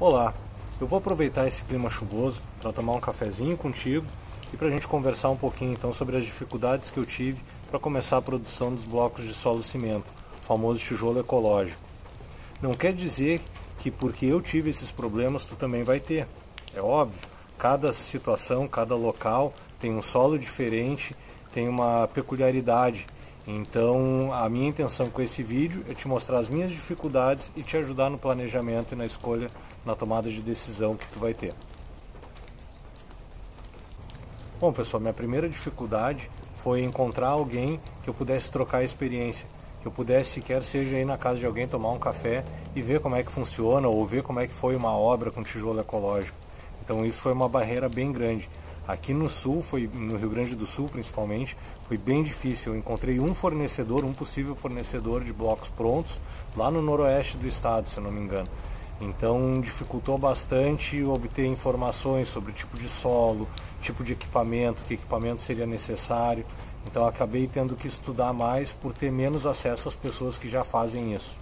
Olá, eu vou aproveitar esse clima chuvoso para tomar um cafezinho contigo e para a gente conversar um pouquinho então sobre as dificuldades que eu tive para começar a produção dos blocos de solo cimento, o famoso tijolo ecológico. Não quer dizer que porque eu tive esses problemas tu também vai ter. É óbvio, cada situação, cada local tem um solo diferente, tem uma peculiaridade. Então, a minha intenção com esse vídeo é te mostrar as minhas dificuldades e te ajudar no planejamento e na escolha na tomada de decisão que tu vai ter. Bom, pessoal, minha primeira dificuldade foi encontrar alguém que eu pudesse trocar a experiência, que eu pudesse, quer seja ir na casa de alguém tomar um café e ver como é que funciona ou ver como é que foi uma obra com tijolo ecológico. Então isso foi uma barreira bem grande. Aqui no sul, foi no Rio Grande do Sul principalmente, foi bem difícil. Eu encontrei um fornecedor, um possível fornecedor de blocos prontos lá no noroeste do estado, se eu não me engano. Então dificultou bastante obter informações sobre tipo de solo, tipo de equipamento, que equipamento seria necessário. Então acabei tendo que estudar mais por ter menos acesso às pessoas que já fazem isso.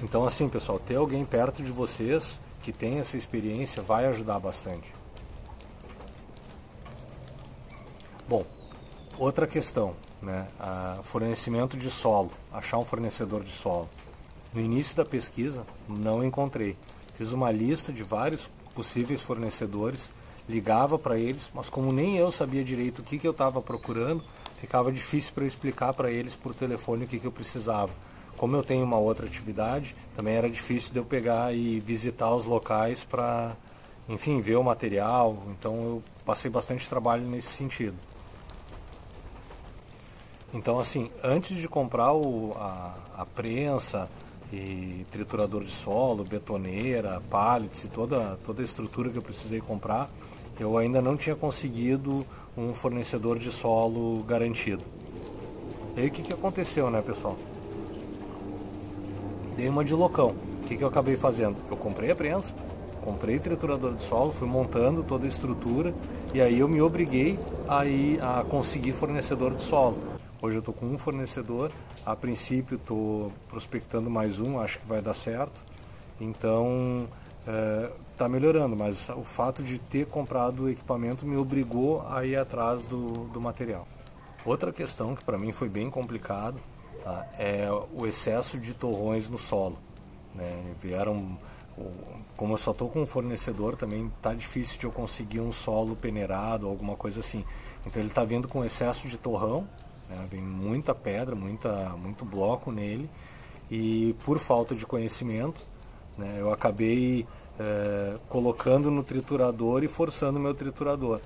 Então assim, pessoal, ter alguém perto de vocês que tem essa experiência vai ajudar bastante. Bom, outra questão, né? A fornecimento de solo, achar um fornecedor de solo. No início da pesquisa, não encontrei. Fiz uma lista de vários possíveis fornecedores, ligava para eles, mas como nem eu sabia direito o que, que eu estava procurando, ficava difícil para eu explicar para eles por telefone o que, que eu precisava. Como eu tenho uma outra atividade, também era difícil de eu pegar e visitar os locais para, enfim, ver o material. Então eu passei bastante trabalho nesse sentido. Então, assim, antes de comprar o, a, a prensa, e triturador de solo, betoneira, pallets e toda, toda a estrutura que eu precisei comprar, eu ainda não tinha conseguido um fornecedor de solo garantido. E aí o que, que aconteceu, né, pessoal? Dei uma de loucão. O que, que eu acabei fazendo? Eu comprei a prensa, comprei triturador de solo, fui montando toda a estrutura e aí eu me obriguei a, ir, a conseguir fornecedor de solo. Hoje eu estou com um fornecedor a princípio estou prospectando mais um, acho que vai dar certo. Então está é, melhorando, mas o fato de ter comprado o equipamento me obrigou a ir atrás do, do material. Outra questão que para mim foi bem complicado tá, é o excesso de torrões no solo. Né? Vieram, como eu só estou com um fornecedor, também está difícil de eu conseguir um solo peneirado, alguma coisa assim. Então ele está vindo com excesso de torrão né? Vem muita pedra, muita, muito bloco nele e por falta de conhecimento né, eu acabei é, colocando no triturador e forçando meu triturador.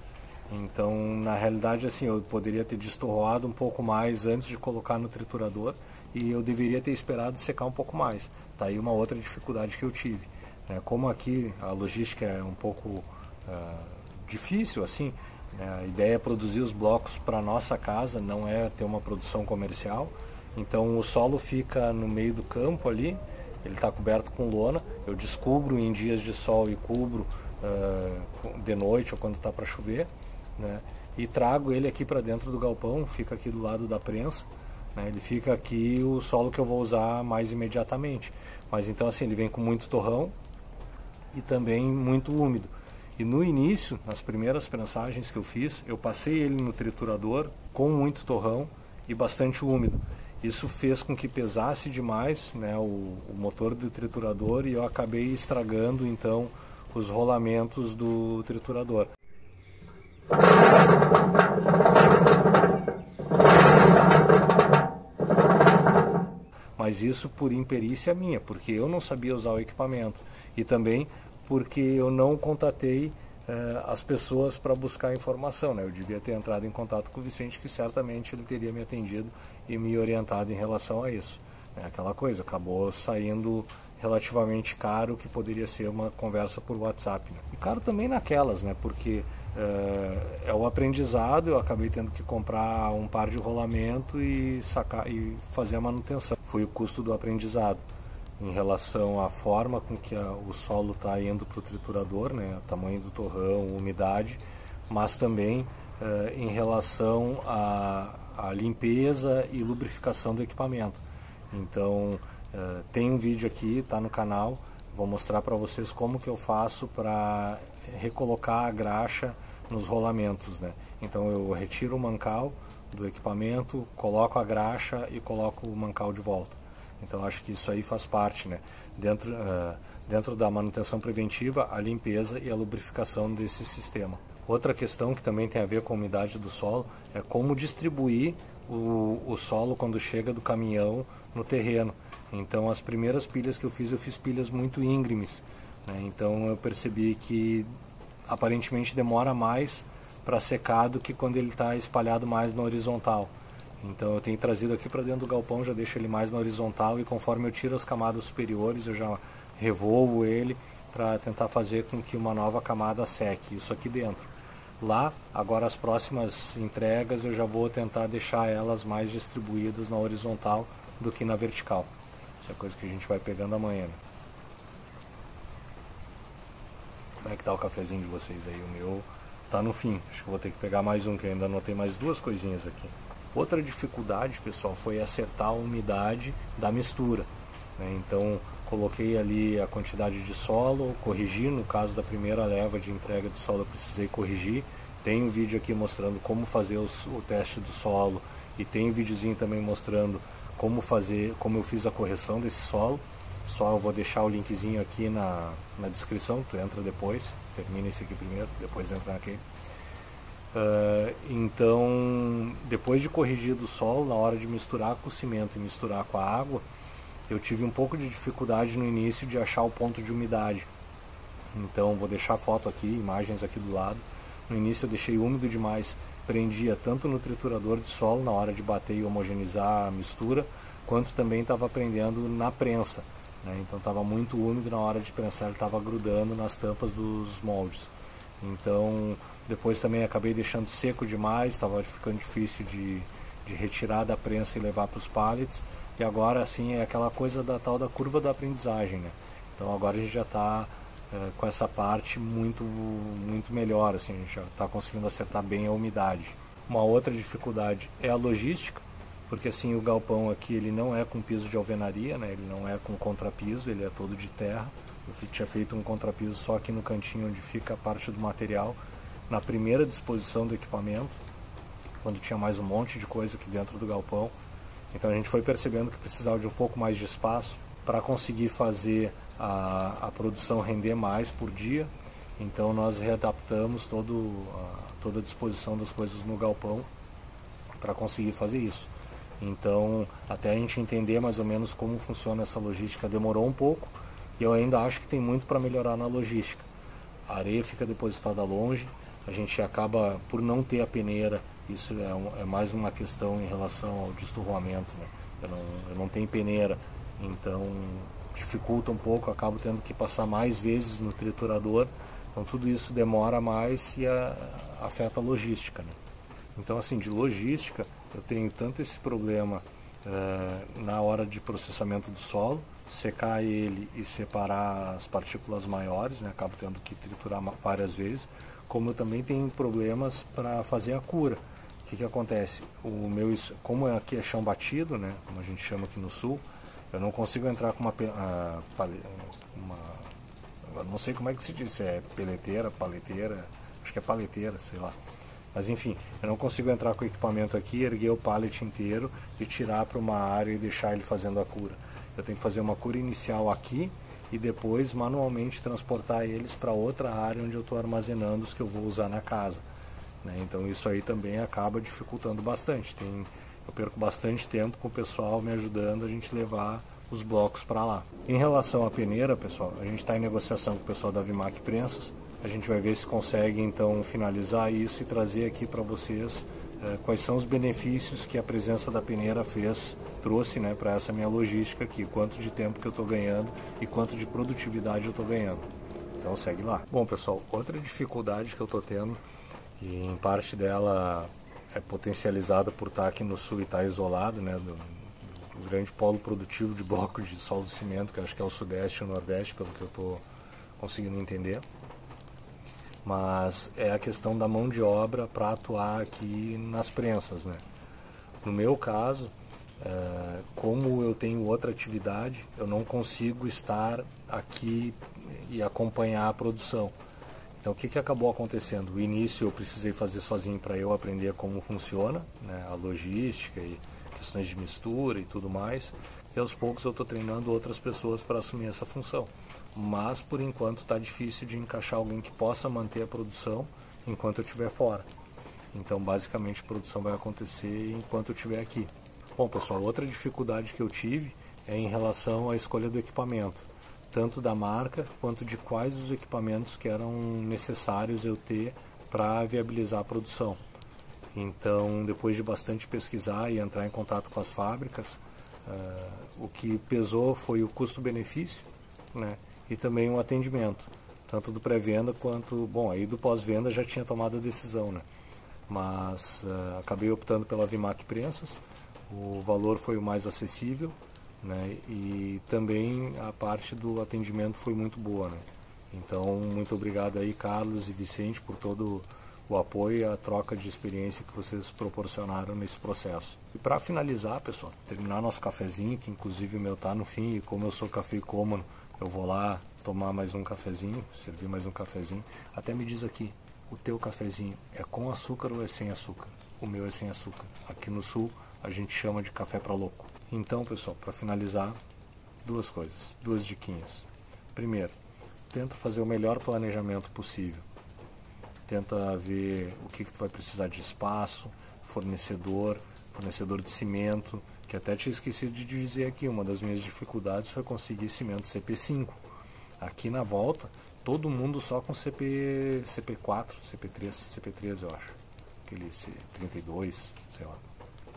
Então, na realidade, assim, eu poderia ter destorroado um pouco mais antes de colocar no triturador e eu deveria ter esperado secar um pouco mais. Tá aí uma outra dificuldade que eu tive. Né? Como aqui a logística é um pouco uh, difícil, assim? A ideia é produzir os blocos para nossa casa, não é ter uma produção comercial. Então o solo fica no meio do campo ali, ele está coberto com lona. Eu descubro em dias de sol e cubro uh, de noite ou quando está para chover, né? E trago ele aqui para dentro do galpão, fica aqui do lado da prensa. Né? Ele fica aqui o solo que eu vou usar mais imediatamente. Mas então assim ele vem com muito torrão e também muito úmido. E no início, nas primeiras prensagens que eu fiz, eu passei ele no triturador com muito torrão e bastante úmido. Isso fez com que pesasse demais né, o, o motor do triturador e eu acabei estragando então os rolamentos do triturador. Mas isso por imperícia minha, porque eu não sabia usar o equipamento. E também porque eu não contatei eh, as pessoas para buscar informação. Né? Eu devia ter entrado em contato com o Vicente, que certamente ele teria me atendido e me orientado em relação a isso. É aquela coisa, acabou saindo relativamente caro, que poderia ser uma conversa por WhatsApp. Né? E caro também naquelas, né? porque é, é o aprendizado, eu acabei tendo que comprar um par de rolamento e, sacar, e fazer a manutenção. Foi o custo do aprendizado em relação à forma com que a, o solo está indo para o triturador, né, tamanho do torrão, umidade, mas também eh, em relação à, à, limpeza e lubrificação do equipamento. Então, Uh, tem um vídeo aqui, está no canal, vou mostrar para vocês como que eu faço para recolocar a graxa nos rolamentos, né? Então eu retiro o mancal do equipamento, coloco a graxa e coloco o mancal de volta. Então acho que isso aí faz parte, né? Dentro, uh, dentro da manutenção preventiva, a limpeza e a lubrificação desse sistema. Outra questão que também tem a ver com a umidade do solo é como distribuir o, o solo quando chega do caminhão no terreno. Então as primeiras pilhas que eu fiz, eu fiz pilhas muito íngremes. Né? Então eu percebi que aparentemente demora mais para secar do que quando ele está espalhado mais na horizontal. Então eu tenho trazido aqui para dentro do galpão, já deixo ele mais na horizontal e conforme eu tiro as camadas superiores eu já revolvo ele para tentar fazer com que uma nova camada seque, isso aqui dentro. Lá, agora as próximas entregas eu já vou tentar deixar elas mais distribuídas na horizontal do que na vertical. Isso é coisa que a gente vai pegando amanhã. Né? Como é que tá o cafezinho de vocês aí? O meu tá no fim. Acho que vou ter que pegar mais um, que ainda anotei mais duas coisinhas aqui. Outra dificuldade, pessoal, foi acertar a umidade da mistura. Né? Então, coloquei ali a quantidade de solo, corrigi, no caso da primeira leva de entrega de solo eu precisei corrigir. Tem um vídeo aqui mostrando como fazer os, o teste do solo e tem um videozinho também mostrando como fazer, como eu fiz a correção desse solo. Só eu vou deixar o linkzinho aqui na, na descrição, tu entra depois, termina esse aqui primeiro, depois entra naquele. Uh, então, depois de corrigido o solo, na hora de misturar com o cimento e misturar com a água, eu tive um pouco de dificuldade no início de achar o ponto de umidade. Então, vou deixar foto aqui, imagens aqui do lado. No início eu deixei úmido demais, prendia tanto no triturador de solo na hora de bater e homogeneizar a mistura, quanto também estava prendendo na prensa. Né? Então estava muito úmido na hora de prensar, ele estava grudando nas tampas dos moldes. Então, depois também acabei deixando seco demais, estava ficando difícil de, de retirar da prensa e levar para os pallets. E agora, assim, é aquela coisa da tal da curva da aprendizagem, né? Então agora a gente já está é, com essa parte muito, muito melhor, assim, a gente já está conseguindo acertar bem a umidade. Uma outra dificuldade é a logística, porque assim o galpão aqui ele não é com piso de alvenaria, né? ele não é com contrapiso, ele é todo de terra. Eu tinha feito um contrapiso só aqui no cantinho onde fica a parte do material, na primeira disposição do equipamento, quando tinha mais um monte de coisa aqui dentro do galpão. Então a gente foi percebendo que precisava de um pouco mais de espaço para conseguir fazer a, a, produção render mais por dia. Então nós readaptamos todo, a, toda a disposição das coisas no galpão para conseguir fazer isso. Então, até a gente entender mais ou menos como funciona essa logística demorou um pouco e eu ainda acho que tem muito para melhorar na logística. A areia fica depositada longe, a gente acaba por não ter a peneira, isso é, um, é mais uma questão em relação ao desturramento. Né? Eu, não, eu não tenho peneira, então dificulta um pouco, acabo tendo que passar mais vezes no triturador, então tudo isso demora mais e a, afeta a logística. Né? Então, assim, de logística, eu tenho tanto esse problema é, na hora de processamento do solo, secar ele e separar as partículas maiores, né? acabo tendo que triturar várias vezes, como eu também tenho problemas para fazer a cura. O que, que acontece? O meu, como aqui é chão batido, né? como a gente chama aqui no sul, eu não consigo entrar com uma, uma não sei como é que se diz, é peleteira, paleteira, acho que é paleteira, sei lá. Mas enfim, eu não consigo entrar com o equipamento aqui, erguer o pallet inteiro e tirar para uma área e deixar ele fazendo a cura. Eu tenho que fazer uma cura inicial aqui e depois manualmente transportar eles para outra área onde eu estou armazenando os que eu vou usar na casa. Né? Então isso aí também acaba dificultando bastante. Tem, eu perco bastante tempo com o pessoal me ajudando a gente levar os blocos para lá. Em relação à peneira, pessoal, a gente está em negociação com o pessoal da Vimac Prensas a gente vai ver se consegue então finalizar isso e trazer aqui para vocês eh, quais são os benefícios que a presença da peneira fez, trouxe né, para essa minha logística aqui, quanto de tempo que eu estou ganhando e quanto de produtividade eu estou ganhando. Então segue lá. Bom pessoal, outra dificuldade que eu estou tendo, e em parte dela é potencializada por estar aqui no sul e estar isolado, né, do, do grande polo produtivo de blocos de solo de cimento, que acho que é o sudeste e o nordeste, pelo que eu estou conseguindo entender mas é a questão da mão de obra para atuar aqui nas prensas, né? No meu caso, Uh, como eu tenho outra atividade, eu não consigo estar aqui e acompanhar a produção. Então, o que, que acabou acontecendo? O início eu precisei fazer sozinho para eu aprender como funciona né, a logística e questões de mistura e tudo mais. E aos poucos eu estou treinando outras pessoas para assumir essa função. Mas, por enquanto, está difícil de encaixar alguém que possa manter a produção enquanto eu estiver fora. Então, basicamente, a produção vai acontecer enquanto eu estiver aqui. Bom, pessoal, outra dificuldade que eu tive é em relação à escolha do equipamento tanto da marca quanto de quais os equipamentos que eram necessários eu ter para viabilizar a produção. Então, depois de bastante pesquisar e entrar em contato com as fábricas, uh, o que pesou foi o custo-benefício né, e também o atendimento, tanto do pré-venda quanto, bom, aí do pós-venda já tinha tomado a decisão, né? Mas uh, acabei optando pela Vimac Prensas, o valor foi o mais acessível, né? E também a parte do atendimento foi muito boa, né? Então, muito obrigado aí, Carlos e Vicente, por todo o apoio e a troca de experiência que vocês proporcionaram nesse processo. E para finalizar, pessoal, terminar nosso cafezinho, que inclusive o meu tá no fim, e como eu sou café eu vou lá tomar mais um cafezinho, servir mais um cafezinho. Até me diz aqui, o teu cafezinho é com açúcar ou é sem açúcar? O meu é sem açúcar. Aqui no sul a gente chama de café para louco. Então, pessoal, para finalizar, duas coisas, duas diquinhas. Primeiro, tenta fazer o melhor planejamento possível. Tenta ver o que, que tu vai precisar de espaço, fornecedor, fornecedor de cimento, que até tinha esquecido de dizer aqui, uma das minhas dificuldades foi conseguir cimento CP5. Aqui na volta, todo mundo só com CP, CP4, CP3, CP3 eu acho. Aquele C32, sei lá.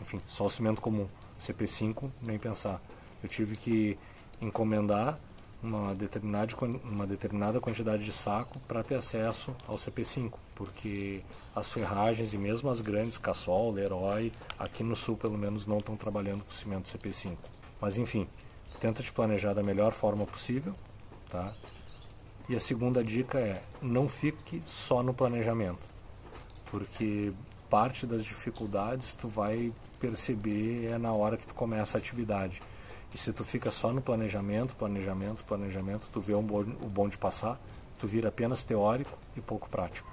Enfim, só o cimento comum. CP5, nem pensar. Eu tive que encomendar uma determinada, uma determinada quantidade de saco para ter acesso ao CP5, porque as ferragens e mesmo as grandes, Cassol, Leroy, aqui no sul pelo menos não estão trabalhando com cimento CP5. Mas enfim, tenta te planejar da melhor forma possível, tá? E a segunda dica é, não fique só no planejamento, porque parte das dificuldades tu vai perceber é na hora que tu começa a atividade. E se tu fica só no planejamento, planejamento, planejamento, tu vê um bom, o bom de passar, tu vira apenas teórico e pouco prático.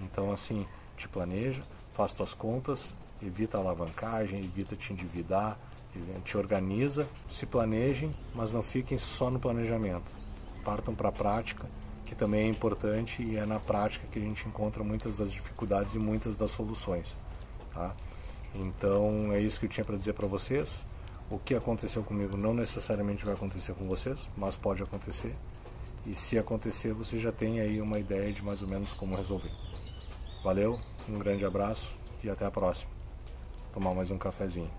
Então assim, te planeja, faz tuas contas, evita alavancagem, evita te endividar, te organiza, se planejem, mas não fiquem só no planejamento. Partam para a prática que também é importante e é na prática que a gente encontra muitas das dificuldades e muitas das soluções. Tá? Então é isso que eu tinha para dizer para vocês. O que aconteceu comigo não necessariamente vai acontecer com vocês, mas pode acontecer. E se acontecer, você já tem aí uma ideia de mais ou menos como resolver. Valeu, um grande abraço e até a próxima. Tomar mais um cafezinho.